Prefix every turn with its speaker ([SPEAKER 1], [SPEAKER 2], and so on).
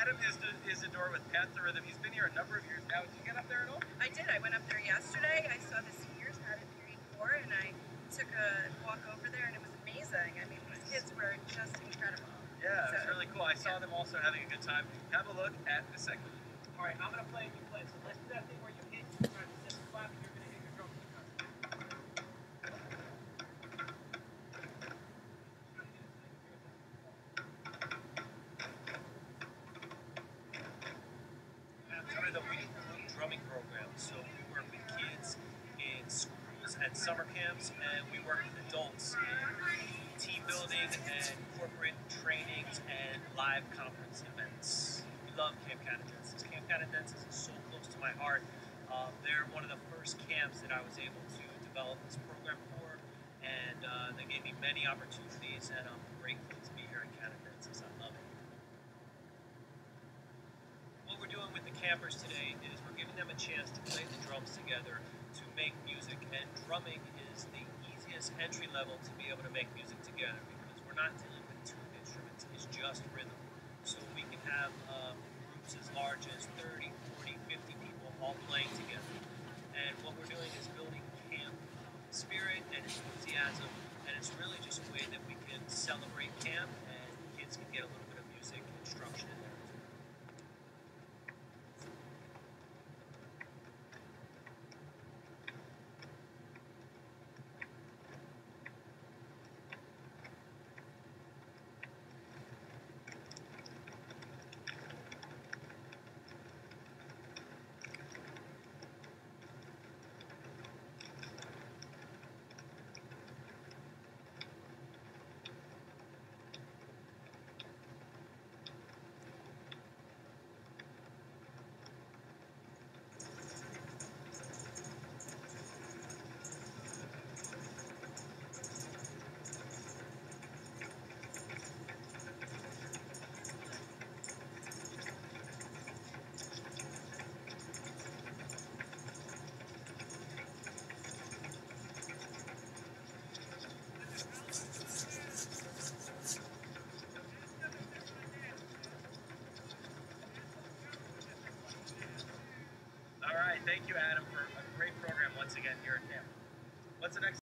[SPEAKER 1] Adam is Isidore with Path to Rhythm. He's been here a number of years now. Did you get up there at all?
[SPEAKER 2] I did. I went up there yesterday. I saw the seniors had it period four, and I took a walk over there, and it was amazing. I mean, these kids were just incredible.
[SPEAKER 1] Yeah, it's
[SPEAKER 2] So-
[SPEAKER 1] really cool. I saw them also having a good time. Have a look at the segment.
[SPEAKER 3] All right, I'm gonna play and you play. So let's do that thing where you
[SPEAKER 4] Do a drumming program. So we work with kids in schools and summer camps, and we work with adults in team building and corporate trainings and live conference events. We love Camp Canadensis. Camp Canadensis is so close to my heart. Um, they're one of the first camps that I was able to develop this program for, and uh, they gave me many opportunities, and I'm grateful to be here in Canadensis. I love it. What we're doing with the campers today is we're giving them a chance to play the drums together to make music, and drumming is the easiest entry level to be able to make music together because we're not dealing with tuned instruments, it's just rhythm. So we can have um, groups as large as 30, 40, 50 people all playing together. And what we're doing is building camp um, spirit and enthusiasm, and it's really just a way that we can celebrate camp and kids can get a little bit of music instruction in there. as well.
[SPEAKER 1] All right. Thank you, Adam, for a great program once again here at camp. What's the next?